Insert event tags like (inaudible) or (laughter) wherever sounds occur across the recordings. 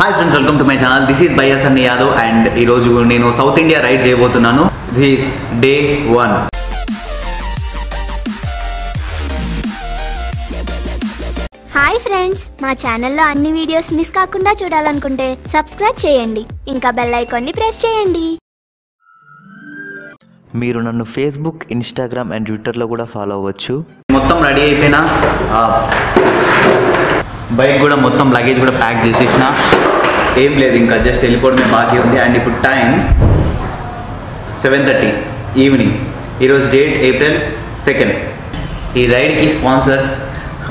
Hi friends welcome to my channel this is Bayya Sunny Yadav and ఈరోజు నేను south India ride చేయబోతున్నాను. This day one hi friends మా ఛానల్లో అన్ని videos miss కాకుండా చూడాలనుకుంటే సబ్స్క్రైబ్ చేయండి. ఇంకా బెల్ ఐకాన్ని ప్రెస్ చేయండి. మీరు నన్ను ఫేస్బుక్ ఇన్స్టాగ్రామ్ అండ్ ట్విట్టర్లో కూడా ఫాలో అవ్వచ్చు. మొత్తం రెడీ అయిపోయినా బైక్ కూడా మొత్తం లగేజ్ కూడా ప్యాక్ చేసేసిన. ఏం లేదు ఇంకా జస్ట్ వెళ్ళిపోవడమే బాకీ ఉంది. అండ్ ఇప్పుడు టైం సెవెన్ థర్టీ ఈవినింగ్ ఈరోజు డేట్ ఏప్రిల్ సెకండ్ ఈ రైడ్కి స్పాన్సర్స్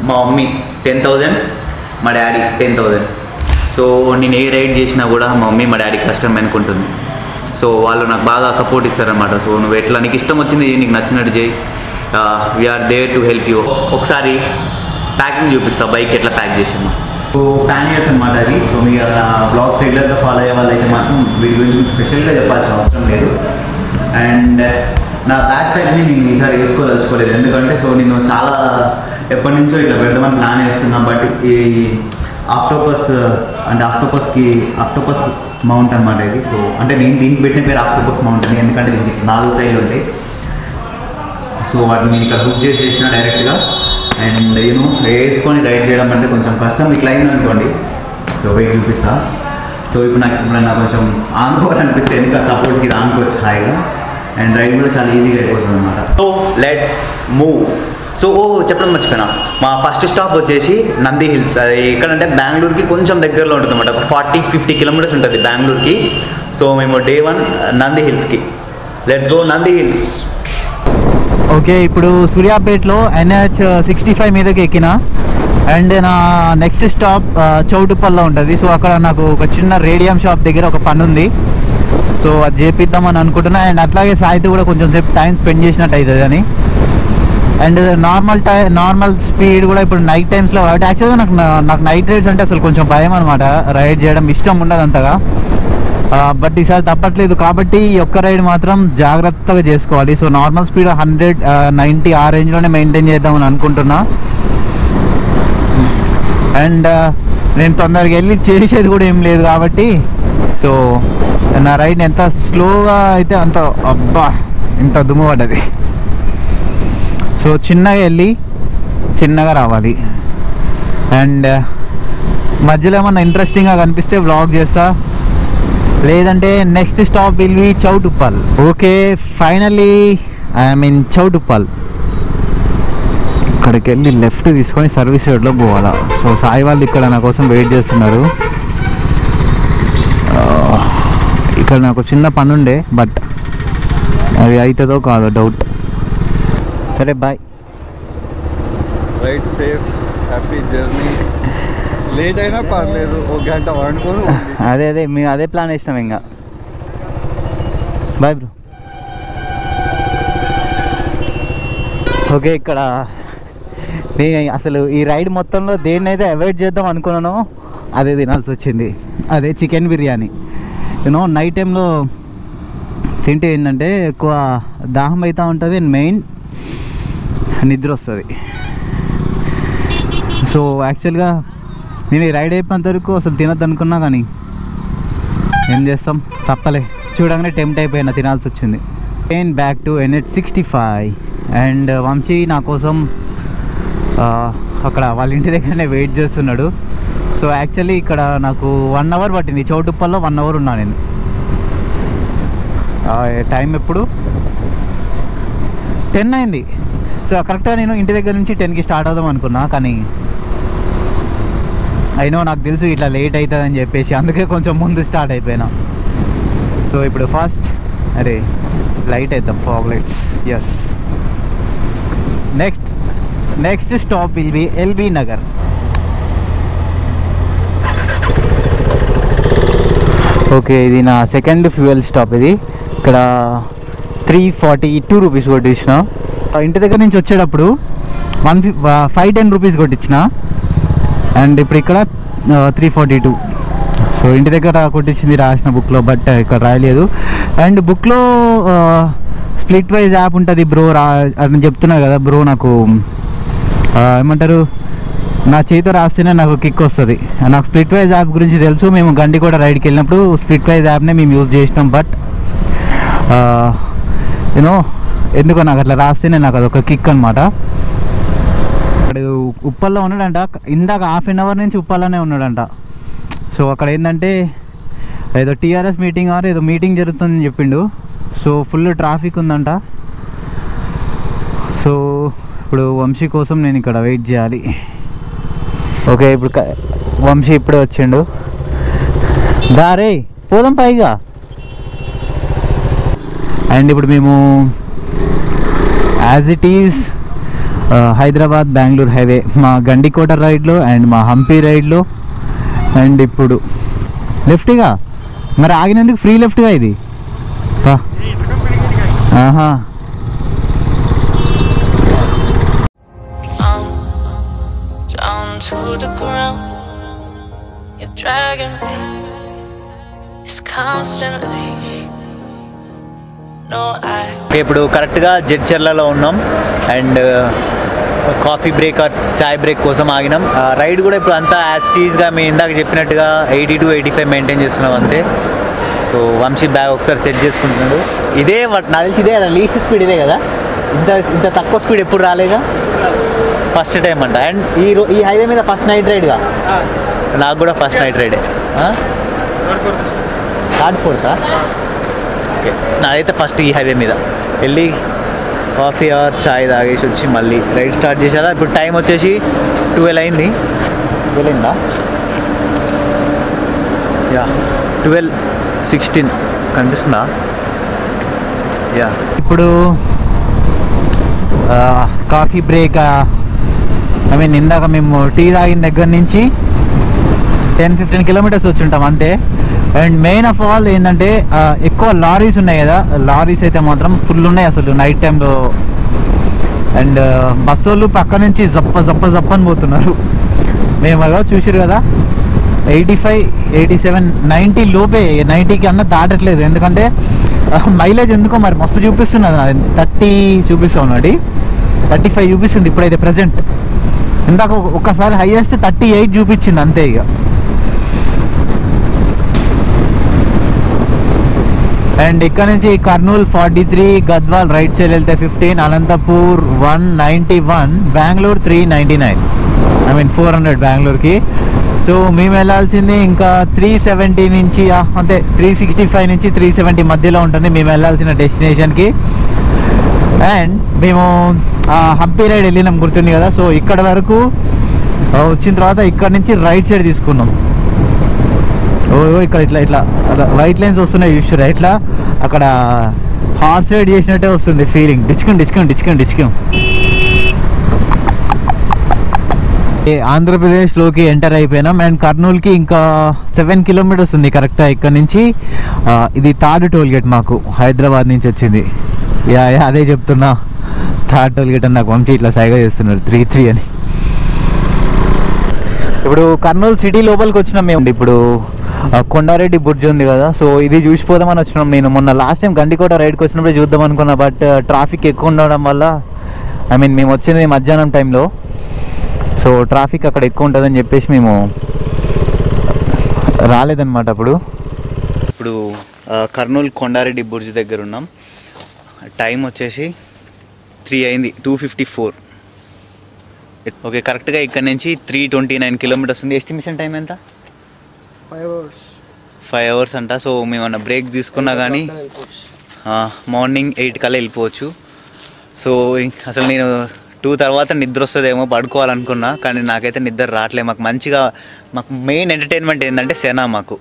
మా మమ్మీ టెన్ థౌజండ్ మా డాడీ టెన్ థౌజండ్ సో నేను ఏ రైడ్ చేసినా కూడా మా మమ్మీ మా డాడీ కష్టం అనుకుంటుంది. సో వాళ్ళు నాకు బాగా సపోర్ట్ ఇస్తారనమాట సో నువ్వు ఎట్లా నీకు ఇష్టం వచ్చింది నీకు నచ్చినట్టు చేయి. We're there to help you ఒకసారి ప్యాకింగ్ చూపిస్తా బైక్ ఎట్లా ప్యాక్ చేసాను సో ప్యాన్ ఇయర్స్ అనమాట అవి సో మీ బ్లాగ్స్ రెగ్యులర్గా ఫాలో అయ్యే వాళ్ళైతే మాత్రం వీటి గురించి మీకు స్పెషల్గా చెప్పాల్సిన అవసరం లేదు. అండ్ నా బ్యాక్ ప్యాక్ని నేను ఈసారి వేసుకోదలుచుకోలేదు. ఎందుకంటే సో నేను చాలా ఎప్పటి నుంచో ఇట్లా పెడదామని ప్లాన్ వేస్తున్నా బట్ ఈ ఆక్టోపస్ అంటే ఆక్టోపస్కి ఆక్టోపస్ మౌంట్ అనమాట ఇది. సో అంటే నేను దీనికి పెట్టిన పేరు ఆక్టోపస్ మౌంట్ అని. ఎందుకంటే దీనికి నాలుగు సైడ్లు ఉంటాయి సో వాటిని నేను ఇక్కడ బుక్ చేసేసిన డైరెక్ట్గా అండ్ నేను వేసుకొని రైడ్ చేయడం అంటే కొంచెం కష్టం. ఇట్లా అయింది అనుకోండి. సో వెయిట్ చూపిస్తా. సో ఇప్పుడు నాకు ఎప్పుడైనా కొంచెం ఆనుకోవాలనిపిస్తే ఇంకా సపోర్ట్కి ఆనుకోవచ్చు హాయిగా. అండ్ రైడ్ కూడా చాలా ఈజీగా అయిపోతుంది అనమాట సో లెట్స్ మూవ్ సో ఓ చెప్పడం మర్చిపోయినా. మా ఫస్ట్ స్టాప్ వచ్చేసి నంది హిల్స్. అది ఎక్కడంటే బెంగళూరుకి కొంచెం దగ్గరలో ఉంటుంది అనమాట ఒక ఫార్టీ ఫిఫ్టీ కిలోమీటర్స్ ఉంటుంది బెంగళూరుకి. సో మేము day one Nandi హిల్స్కి. Let's go Nandi Hills. Okay ఇప్పుడు సూర్యాపేటలో ఎన్హెచ్ సిక్స్టీ ఫైవ్ మీదకి ఎక్కిన అండ్ నా నెక్స్ట్ స్టాప్ చౌటుపల్లో ఉంటుంది. సో అక్కడ నాకు ఒక చిన్న రేడియం షాప్ దగ్గర ఒక పని ఉంది. సో అది చేపిద్దామని అనుకుంటున్నా అండ్ అట్లాగే సాయితో కూడా కొంచెం సేపు టైం స్పెండ్ చేసినట్టు అవుతుంది అని. అండ్ నార్మల్ టై నార్మల్ స్పీడ్ కూడా ఇప్పుడు నైట్ టైమ్స్లో కాబట్టి యాక్చువల్గా నాకు నాకు నైట్ రైడ్స్ అంటే అసలు కొంచెం భయం అనమాట రైడ్ చేయడం ఇష్టం ఉండదు అంతగా. బట్ ఈసారి తప్పట్లేదు కాబట్టి ఈ ఒక్క రైడ్ మాత్రం జాగ్రత్తగా చేసుకోవాలి. So normal speed hundred ninety ఆ రేంజ్లోనే మెయింటైన్ చేద్దామని అనుకుంటున్నా. అండ్ నేను తొందరగా వెళ్ళి చేసేది కూడా ఏం లేదు కాబట్టి సో నా రైడ్ ఎంత స్లోగా అయితే అంత అబ్బా ఇంత దుమ్ము పడ్డది. సో చిన్నగా వెళ్ళి చిన్నగా రావాలి. అండ్ మధ్యలో ఏమన్నా ఇంట్రెస్టింగ్గా కనిపిస్తే వ్లాగ్ చేస్తా. లేదంటే next stop will be Choutuppal okay finally I mean Choutuppal ఇక్కడికి వెళ్ళి లెఫ్ట్ తీసుకొని సర్వీస్ రోడ్లో పోవాలా. సో సాయి వాళ్ళు ఇక్కడ నా కోసం వెయిట్ చేస్తున్నారు. ఇక్కడ నాకు చిన్న పని ఉండే బట్ అది అవుతుందో కాదో డౌట్ సరే bye right safe happy journey late అయినా పర్లేదు ఒక గంట వండుకొని అదే అదే మేము అదే ప్లాన్ వేసినాం ఇంకా. బాయ్ బ్రో ఓకే ఇక్కడ నేను అసలు ఈ రైడ్ మొత్తంలో దేన్నైతే అవాయిడ్ చేద్దాం అనుకున్నానో అదే తినాల్సి వచ్చింది. అదే చికెన్ బిర్యానీ. యూనో నైట్ టైంలో తింటే ఏంటంటే ఎక్కువ దాహం అవుతూ ఉంటుంది అండ్ మెయిన్ నిద్ర వస్తుంది. సో యాక్చువల్గా నేను ఈ రైడ్ అయిపోయినంత వరకు అసలు తినద్దు అనుకున్నా కానీ ఏం చేస్తాం? తప్పలే. చూడగానే టెంప్ట్ అయిపోయినా తినాల్సి వచ్చింది. Train back to NH sixty five and Vamshi నా కోసం uh, అక్కడ వాళ్ళ ఇంటి దగ్గరనే వెయిట్ చేస్తున్నాడు. సో యాక్చువల్లీ ఇక్కడ నాకు వన్ అవర్ పట్టింది. చౌటుప్పల్లో వన్ అవర్ ఉన్నా నేను. టైం ఎప్పుడు? టెన్ అయింది. సో కరెక్ట్గా నేను ఇంటి దగ్గర నుంచి టెన్కి స్టార్ట్ అవుదాం అనుకున్నా కానీ అయినో నాకు తెలుసు ఇట్లా లేట్ అవుతుందని చెప్పేసి అందుకే కొంచెం ముందు స్టార్ట్ అయిపోయినా. సో ఇప్పుడు ఫస్ట్ అరే లైట్ అవుతాం fog lights yes next next stop will be LB Nagar okay ఇది నా సెకండ్ ఫ్యూయల్ స్టాప్ ఇది. ఇక్కడ త్రీ ఫార్టీ టూ రూపీస్ కొట్టించిన. ఇంటి దగ్గర నుంచి వచ్చేటప్పుడు వన్ ఫైవ్ టెన్ రూపీస్ కొట్టించిన. అండ్ ఇప్పుడు ఇక్కడ త్రీ ఫార్టీ టూ సో ఇంటి దగ్గర కొట్టించింది రాసిన బుక్లో బట్ ఇక్కడ రాయలేదు. అండ్ బుక్లో స్ప్లిట్ వైజ్ యాప్ ఉంటుంది బ్రో రా అని చెప్తున్నా కదా బ్రో నాకు. ఏమంటారు? నా చేతితో రాస్తేనే నాకు కిక్ వస్తుంది. నాకు స్ప్లిట్ వైజ్ యాప్ గురించి తెలుసు మేము గండి కూడా రైడ్కి వెళ్ళినప్పుడు స్ప్లిట్ వైజ్ యాప్నే మేము యూజ్ చేసినాం బట్ యూనో ఎందుకో నాకు అట్లా రాస్తేనే నాకు అదొక కిక్ అనమాట ఉప్పల్లో ఉన్నాడంట. ఇందాక హాఫ్ అన్ అవర్ నుంచి ఉప్పల్లోనే ఉన్నాడంట. సో అక్కడ ఏంటంటే ఏదో టీఆర్ఎస్ మీటింగ్ ఆర్ ఏదో మీటింగ్ జరుగుతుందని చెప్పిండు. సో ఫుల్ ట్రాఫిక్ ఉందంట. సో ఇప్పుడు వంశీ కోసం నేను ఇక్కడ వెయిట్ చేయాలి. ఓకే ఇప్పుడు వంశీ ఇప్పుడే వచ్చిండు. దారే పోదాం పైగా. అండ్ ఇప్పుడు మేము as it is Hyderabad Bengaluru highway మా గండికోట రైడ్లో అండ్ మా హంపి రైడ్లో అండ్ ఇప్పుడు లెఫ్ట్గా మరి ఆగినందుకు ఫ్రీ లెఫ్ట్గా ఇది ఆహా to the ground. You're dragging me. It's constantly. ఇప్పుడు కరెక్ట్గా జడ్చర్లలో ఉన్నాం. And coffee break or chai break కోసం ఆగినాం. ఆ, రైడ్ కూడా ఇప్పుడు అంతా యాస్టీస్గా మేము ఇందాక చెప్పినట్టుగా eighty two eighty five maintain చేస్తున్నాం అంతే. సో వంశీ బ్యాగ్ ఒకసారి సెట్ చేసుకుంటున్నాడు. ఇదే వట్- నాకు తెలిసి ఇదే కదా లీస్ట్ స్పీడ్ ఇదే కదా? ఇంత ఇంత తక్కువ స్పీడ్ ఎప్పుడు రాలేగా ఫస్ట్ టైం అంట. అండ్ ఈ రో ఈ హైవే మీద ఫస్ట్ నైట్ రైడ్గా నాకు కూడా ఫస్ట్ నైట్ రైడే థర్డ్ ఫోర్తా ఓకే. నాదైతే ఫస్ట్ ఈ హైవే మీద. వెళ్ళి కాఫీ ఆర్ చాయ్ తాగేసి వచ్చి మళ్ళీ రైడ్ స్టార్ట్ చేశారా ఇప్పుడు టైం వచ్చేసి ట్వెల్వ్ అయింది. ట్వెల్వ్ అయిందా? Yeah twelve sixteen. కనిపిస్తుందా? యా. ఇప్పుడు కాఫీ బ్రేక్ ఐ మీన్ ఇందాక మేము టీ తాగిన దగ్గర నుంచి టెన్ ఫిఫ్టీన్ కిలోమీటర్స్ వచ్చి ఉంటాం అంతే. అండ్ మెయిన్ ఆఫ్ ఆల్ ఏంటంటే ఎక్కువ లారీస్ ఉన్నాయి కదా లారీస్ అయితే మాత్రం ఫుల్ ఉన్నాయి అసలు నైట్ టైంలో అండ్ బస్సు వాళ్ళు పక్క నుంచి జప్ప జప్ప జప్ప అని పోతున్నారు. మేము అలా చూసారు కదా eighty five eighty seven ninety లోపే నైంటీకి అన్న దాటట్లేదు. ఎందుకంటే మైలేజ్ ఎందుకో మరి మస్తు చూపిస్తున్నది నాది. థర్టీ చూపిస్తా ఉన్నది థర్టీ ఫైవ్ చూపిస్తుంది ఇప్పుడైతే ప్రజెంట్ ఇందాక ఒక్కసారి హైయెస్ట్ థర్టీ ఎయిట్ చూపించింది అంతే ఇక. అండ్ ఇక్కడ నుంచి Kurnool forty three Gadwal right side వెళ్తే fifteen Anantapur one ninety one Bengaluru three ninety nine. I mean four hundred బెంగళూరుకి. సో మేము వెళ్ళాల్సింది ఇంకా త్రీ సెవెంటీ నుంచి అంటే త్రీ సిక్స్టీ ఫైవ్ నుంచి త్రీ సెవెంటీ మధ్యలో ఉంటుంది మేము వెళ్ళాల్సిన డెస్టినేషన్కి. అండ్ మేము ఆ, హంపి రైడ్ వెళ్ళినాం గుర్తుంది కదా? సో ఇక్కడ వరకు వచ్చిన తర్వాత ఇక్కడ నుంచి రైట్ సైడ్ తీసుకున్నాం. ఓ ఇక్కడ ఇట్లా ఇట్లా. వైట్ లైన్స్ వస్తున్నాయి చూసారా ఇట్లా అక్కడ హార్స్ రైడ్ చేసినట్టే వస్తుంది ఫీలింగ్ డిచ్కన్ డిచ్కన్ డిచ్కన్ డిచ్కన్ ఆంధ్రప్రదేశ్లోకి ఎంటర్ అయిపోయినాం. అండ్ కర్నూలుకి ఇంకా సెవెన్ కిలోమీటర్స్ ఉంది కరెక్ట్గా ఇక్కడ నుంచి ఇది థర్డ్ టోల్ గేట్ మాకు. హైదరాబాద్ నుంచి వచ్చింది. యా యా అదే చెప్తున్నా. థర్డ్ టోల్ గేట్ అని నాకు వంశీ ఇట్లా సైగా చేస్తున్నారు త్రీ త్రీ అని. ఇప్పుడు కర్నూలు సిటీ లోపలికి వచ్చినాం మేము. ఇప్పుడు కొండారెడ్డి బుర్జ్ ఉంది కదా సో ఇది చూసిపోదామని వచ్చినాం నేను. మొన్న లాస్ట్ టైం గండికోట రైడ్కి వచ్చినప్పుడు చూద్దాం అనుకున్నా బట్ ట్రాఫిక్ uh, ఎక్కువ ఉండడం వల్ల ఐ మీన్ మేము వచ్చింది మధ్యాహ్నం టైంలో సో ట్రాఫిక్ అక్కడ ఎక్కువ ఉంటుందని చెప్పేసి మేము రాలేదన్నమాట అప్పుడు. ఇప్పుడు కర్నూలు కొండారెడ్డి బుర్జ్ దగ్గర ఉన్నాం. టైం వచ్చేసి త్రీ అయింది టూ ఫిఫ్టీ ఫోర్ ఓకే కరెక్ట్గా ఇక్కడ నుంచి త్రీ ట్వంటీ నైన్ కిలోమీటర్స్ ఉంది. ఎస్టిమేషన్ టైం ఎంత? ఫైవ్ అవర్స్ ఫైవ్ అవర్స్ అంట. సో మేము ఏమన్నా బ్రేక్ తీసుకున్నా కానీ మార్నింగ్ ఎయిట్ కల్లా వెళ్ళిపోవచ్చు. సో అసలు నేను టూ తర్వాత నిద్ర వస్తుందేమో పడుకోవాలనుకున్నా కానీ నాకైతే నిద్ర రావట్లే మాకు మంచిగా మాకు మెయిన్ ఎంటర్టైన్మెంట్ ఏంటంటే సెనా మాకు.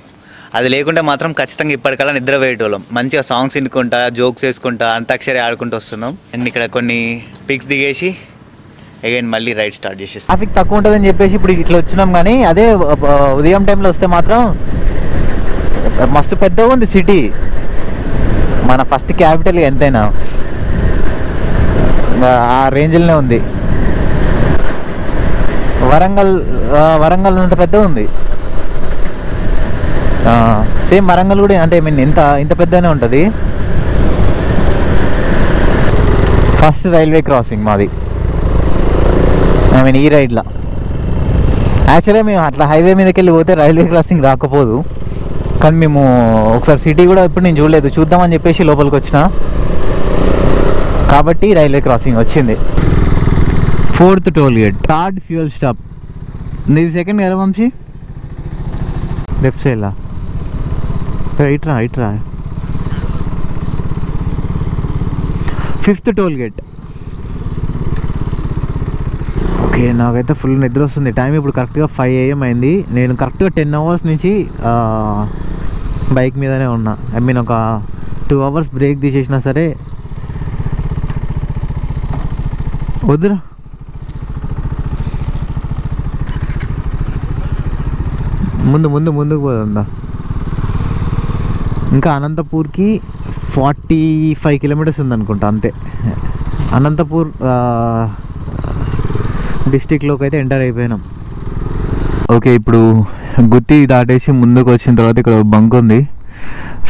అది లేకుంటే మాత్రం ఖచ్చితంగా ఇప్పటికల్లా నిద్ర వేయటోళ్ళం మంచిగా సాంగ్స్ వినుకుంటా జోక్స్ వేసుకుంటా అంతాక్షరి ఆడుకుంటూ వస్తున్నాం. అండ్ ఇక్కడ కొన్ని పిక్స్ దిగేసి అగైన్ మళ్ళీ రైడ్ స్టార్ట్ చేసేస్తాం. ట్రాఫిక్ తక్కువ ఉంటుందని చెప్పేసి ఇప్పుడు ఇట్లా వచ్చినాం కానీ అదే ఉదయం టైంలో వస్తే మాత్రం మస్తు పెద్దగా ఉంది సిటీ మన ఫస్ట్ క్యాపిటల్ ఎంతైనా. ఆ- రేంజ్లోనే ఉంది. వరంగల్ వరంగల్ అంత పెద్దగా ఉంది. సేమ్ వరంగల్ కూడా అంటే ఐ మీన్ ఇంత ఇంత పెద్దనే ఉంటుంది. ఫస్ట్ రైల్వే క్రాసింగ్ మాది. ఐ మీన్ ఈ రైడ్లో. యాక్చువల్గా మేము అట్లా హైవే మీదకి వెళ్ళి పోతే రైల్వే క్రాసింగ్ రాకపోదు. కానీ మేము ఒకసారి సిటీ కూడా ఇప్పుడు నేను చూడలేదు. చూద్దామని చెప్పేసి లోపలికి వచ్చిన. కాబట్టి రైల్వే క్రాసింగ్ వచ్చింది. Fourth toll gate third fuel stop ఇది సెకండ్ కదా వంశీ? లెఫ్ట్ సైడ్లా ఇట్రా ఇట్రా ఫిఫ్త్ టోల్ గేట్ ఓకే నాకైతే ఫుల్ నిద్ర వస్తుంది టైం ఇప్పుడు కరెక్ట్గా ఫైవ్ ఏఎం అయింది. నేను కరెక్ట్గా టెన్ అవర్స్ నుంచి బైక్ మీదనే ఉన్నా. ఐ మీన్ ఒక టూ అవర్స్ బ్రేక్ తీసేసినా సరే. వద్దురా. ముందు ముందు ముందుకు పోతుందా ఇంకా అనంతపూర్కి ఫార్టీ ఫైవ్ కిలోమీటర్స్ ఉందనుకుంటా అంతే. అనంతపూర్ డిస్టిక్లోకి అయితే ఎంటర్ అయిపోయినాం. ఓకే ఇప్పుడు గుత్తి దాటేసి ముందుకు వచ్చిన తర్వాత ఇక్కడ బంక్ ఉంది.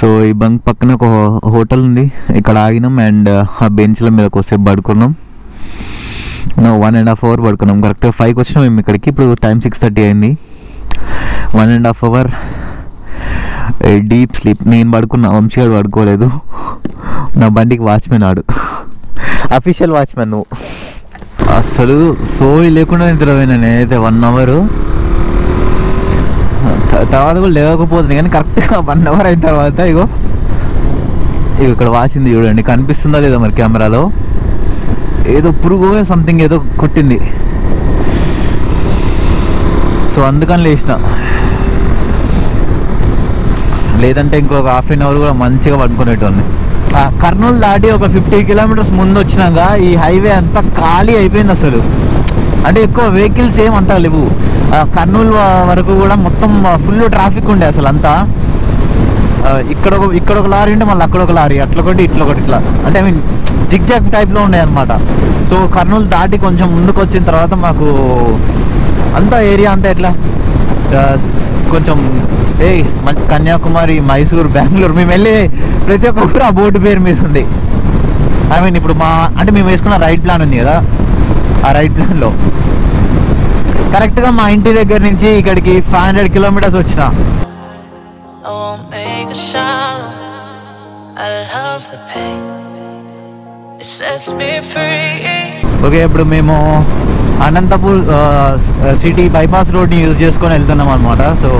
సో ఈ బంక్ పక్కన ఒక హోటల్ ఉంది. ఇక్కడ ఆగినాం అండ్ ఆ బెంచ్ల మీద కొద్దిసేపు పడుకున్నాం. వన్ అండ్ హాఫ్ అవర్ పడుకున్నాం. కరెక్ట్గా ఫైవ్కి వచ్చినాం మేము ఇక్కడికి. ఇప్పుడు టైం సిక్స్ థర్టీ అయింది. One and half hour deep sleep నేను పడుకున్నా వంశీ గారు పడుకోలేదు. నా బండికి వాచ్మెన్ ఆడు. (laughs) అఫీషియల్ వాచ్మెన్ నువ్వు. అసలు సోయి లేకుండా నిద్రపోయినా నేనైతే వన్ అవర్ తర్వాత కూడా లేవకపోతుంది కానీ కరెక్ట్గా వన్ అవర్ అయిన తర్వాత ఇగో ఇగో ఇక్కడ వాసింది చూడండి. కనిపిస్తుందా లేదా మరి కెమెరాలో? ఏదో పురుగు సంథింగ్ ఏదో కొట్టింది. సో అందుకని లేచిన. లేదంటే ఇంకొక హాఫ్ అన్ అవర్ కూడా మంచిగా పడుకునేటోడిని కర్నూలు దాటి ఒక ఫిఫ్టీ కిలోమీటర్స్ ముందు వచ్చినాక ఈ హైవే అంతా ఖాళీ అయిపోయింది అసలు. అంటే ఎక్కువ వెహికల్స్ ఏం అంతా లేవు. కర్నూలు వరకు కూడా మొత్తం ఫుల్ ట్రాఫిక్ ఉండే అసలు అంతా. ఇక్కడ ఒక ఇక్కడ ఒక లారీ ఉంటే మళ్ళీ అక్కడ ఒక లారీ అట్లా ఒకటి ఇట్లా ఒకటి ఇట్లా. అంటే ఐ మీన్ జిగ్ జాగ్ టైప్లో ఉండేది అనమాట సో కర్నూలు దాటి కొంచెం ముందుకు వచ్చిన తర్వాత మాకు అంతా ఏరియా అంతా ఎట్లా? కొంచెం ఏ కన్యాకుమారి మైసూర్ బెంగళూరు మేము వెళ్ళే ప్రతి ఒక్క ఊరు ఆ బోర్డు పేరు మీద ఉంది. ఐ మీన్ ఇప్పుడు మా అంటే మేము వేసుకున్న రైట్ ప్లాన్ ఉంది కదా? ఆ రైట్ ప్లాన్లో కరెక్ట్గా మా ఇంటి దగ్గర నుంచి ఇక్కడికి ఫైవ్ హండ్రెడ్ కిలోమీటర్స్ వచ్చిన. ఓకే ఇప్పుడు మేము అనంతపూర్ సిటీ బైపాస్ రోడ్ని యూజ్ చేసుకొని వెళ్తున్నాం అనమాట సో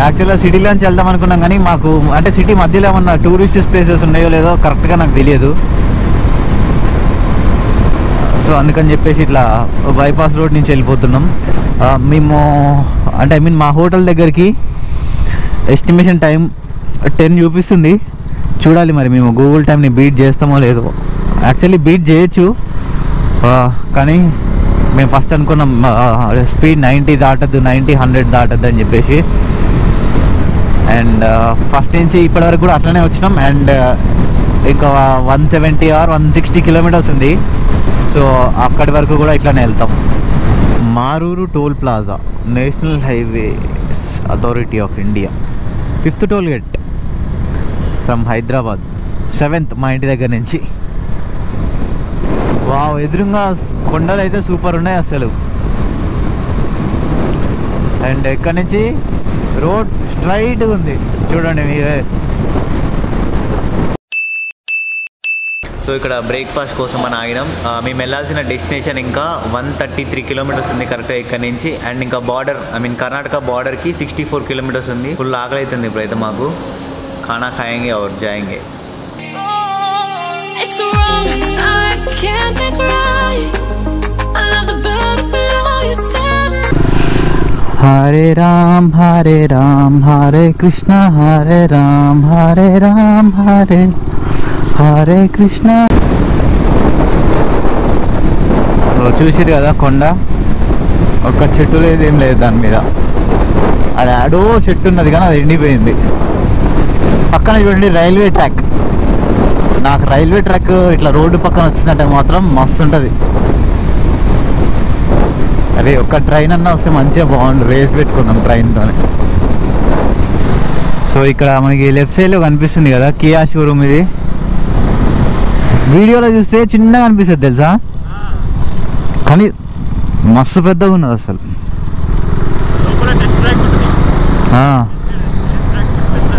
యాక్చువల్గా సిటీలోంచి వెళ్దాం అనుకున్నాం కానీ మాకు అంటే సిటీ మధ్యలో ఏమన్నా టూరిస్ట్ ప్లేసెస్ ఉన్నాయో లేదో కరెక్ట్గా నాకు తెలియదు. సో అందుకని చెప్పేసి ఇట్లా బైపాస్ రోడ్ నుంచి వెళ్ళిపోతున్నాం. మేము అంటే ఐ మీన్ మా హోటల్ దగ్గరికి ఎస్టిమేషన్ టైం టెన్ చూపిస్తుంది చూడాలి మరి మేము గూగుల్ టైంని బీట్ చేస్తామో లేదో. యాక్చువల్లీ బీట్ చేయొచ్చు. కానీ మేము ఫస్ట్ అనుకున్నాం స్పీడ్ నైంటీ దాటద్దు నైంటీ హండ్రెడ్ దాటద్దు అని చెప్పేసి. అండ్ ఫస్ట్ uh, నుంచి ఇప్పటి వరకు కూడా అట్లనే వచ్చినాం. అండ్ uh, ఇంకా one seventy or one sixty kilometres ఉంది. సో అక్కడి వరకు కూడా ఇట్లానే వెళ్తాం. Maruru toll plaza National Highways Authority of India. Fifth toll gate from Hyderabad. Seventh మా ఇంటి దగ్గర నుంచి. వావ్ ఎదురుగా కొండలు అయితే సూపర్ ఉన్నాయి అసలు. అండ్ ఎక్కడి నుంచి? రోడ్ స్ట్రైట్ ఉంది. చూడండి మీరే. సో ఇక్కడ బ్రేక్ఫాస్ట్ కోసం మనం ఆగినాం. మేము వెళ్ళాల్సిన డెస్టినేషన్ ఇంకా వన్ థర్టీ త్రీ కిలోమీటర్స్ ఉంది కరెక్ట్గా ఇక్కడ నుంచి. అండ్ ఇంకా బార్డర్ ఐ మీన్ కర్ణాటక బార్డర్కి సిక్స్టీ ఫోర్ కిలోమీటర్స్ ఉంది. ఫుల్ ఆకలి అవుతుంది ఇప్పుడైతే మాకు. ఖానా ఖాయంగి అవర్ జాయింగే. హరే రామ్ హరే రామ్ హరే కృష్ణ హరే రామ్ హరే రామ్ హరే హరే కృష్ణ సో చూసిరు కదా కొండ? ఒక్క చెట్టు లేదు ఏం లేదు దాని మీద. అది ఆడో చెట్టు ఉన్నది కానీ అది ఎండిపోయింది. పక్కన చూడండి రైల్వే ట్రాక్. నాకు రైల్వే ట్రాక్ ఇట్లా రోడ్డు పక్కన వచ్చినట్టే మాత్రం మస్తు ఉంటుంది. అరే ఒక్క ట్రైన్ అన్నా వస్తే మంచిగా బాగుండు. రేస్ పెట్టుకుందాం ట్రైన్తో సో ఇక్కడ మనకి లెఫ్ట్ సైడ్లో కనిపిస్తుంది కదా కియా షోరూమ్ ఇది. వీడియోలో చూస్తే చిన్నగా అనిపిస్తుంది తెలుసా? కానీ మస్తు పెద్దగా ఉన్నది అసలు.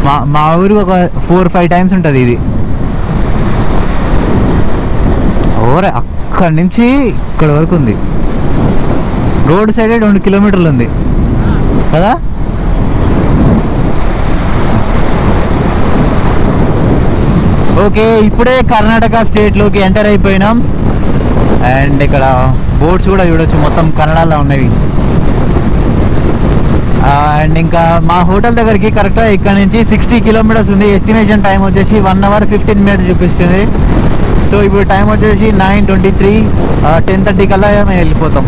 మా మా ఊరికి ఒక ఫోర్ ఫైవ్ టైమ్స్ ఉంటుంది ఇది. ఓరే అక్కడి నుంచి ఇక్కడ వరకు ఉంది. రోడ్ సైడే రెండు కిలోమీటర్లు ఉంది. కదా? ఓకే ఇప్పుడే కర్ణాటక స్టేట్లోకి ఎంటర్ అయిపోయినాం. అండ్ ఇక్కడ బోర్డ్స్ కూడా చూడొచ్చు మొత్తం కన్నడలో ఉన్నవి. అండ్ ఇంకా మా హోటల్ దగ్గరికి కరెక్ట్గా ఇక్కడ నుంచి సిక్స్టీ కిలోమీటర్స్ ఉంది. ఎస్టిమేషన్ టైం వచ్చేసి వన్ అవర్ ఫిఫ్టీన్ మినిట్స్ చూపిస్తుంది. సో ఇప్పుడు టైం వచ్చేసి nine twenty three ten thirty కల్లా మేము వెళ్ళిపోతాం.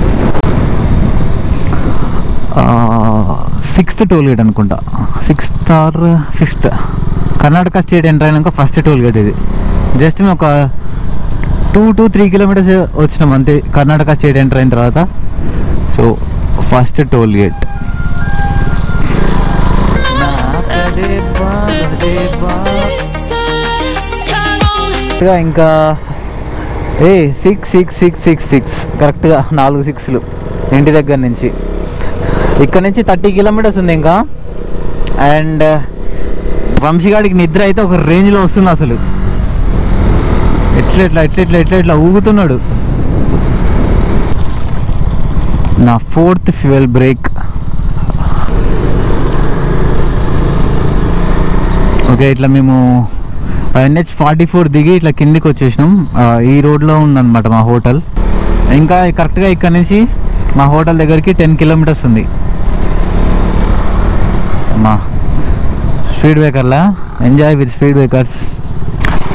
సిక్స్త్ టోల్ గేట్ అనుకుంటా. Sixth or fifth Karnataka state enter అయినాక ఫస్ట్ టోల్ గేట్ ఇది. జస్ట్ మేము ఒక టూ టు త్రీ కిలోమీటర్స్ వచ్చినాం అంతే. కర్ణాటక స్టేట్ ఎంటర్ అయిన తర్వాత. సో ఫస్ట్ టోల్ గేట్ ఇంకా ఏ six six six six six కరెక్ట్గా నాలుగు సిక్స్లు ఇంటి దగ్గర నుంచి. ఇక్కడ నుంచి థర్టీ కిలోమీటర్స్ ఉంది ఇంకా. అండ్ uh, వంశీగాడికి నిద్ర అయితే ఒక రేంజ్లో వస్తుంది అసలు. ఎట్లా ఎట్లా ఎట్లా ఎట్లా ఎట్లా ఎట్లా ఊగుతున్నాడు. నా ఫోర్త్ ఫ్యూయల్ బ్రేక్. ఓకే ఇట్లా మేము ఎన్హెచ్ ఫార్టీ ఫోర్ దిగి ఇట్లా కిందికి వచ్చేసినాం. ఈ రోడ్లో ఉందన్నమాట మా హోటల్. ఇంకా కరెక్ట్గా ఇక్కడ నుంచి మా హోటల్ దగ్గరికి టెన్ కిలోమీటర్స్ ఉంది. అమ్మా స్పీడ్ బ్రేకర్లా? ఎంజాయ్ విత్ స్పీడ్ బ్రేకర్స్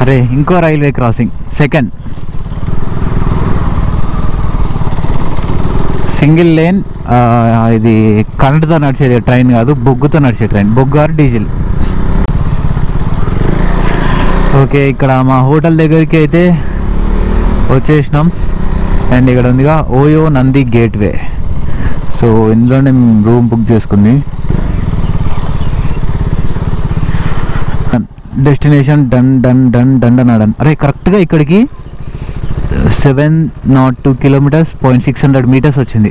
అరే ఇంకో railway crossing. Second single lane ఇది కరెంట్తో నడిచే ట్రైన్ కాదు బొగ్గుతో నడిచే ట్రైన్. బొగ్గు ఆర్ డీజిల్. ఓకే ఇక్కడ మా హోటల్ దగ్గరికి అయితే వచ్చేసినాం. అండ్ ఇక్కడ ఉందిగా ఓయో నంది గేట్వే. సో ఇందులోనే రూమ్ బుక్ చేసుకుంది. Destination done done done done అన్నాడన్ అరే కరెక్ట్గా ఇక్కడికి seven not two kilometres point six hundred metres వచ్చింది.